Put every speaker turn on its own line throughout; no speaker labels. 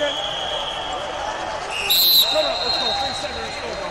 Action. Come on, let's go. Free center, let's go.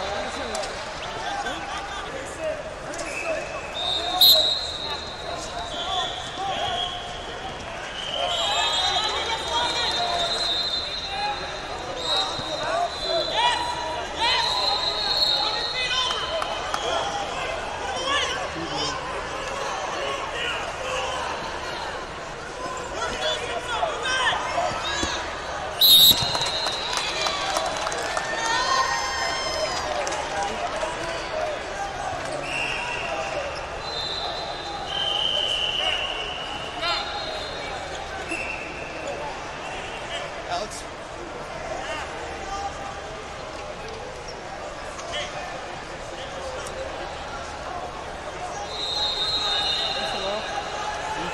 Alex.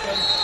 Hello.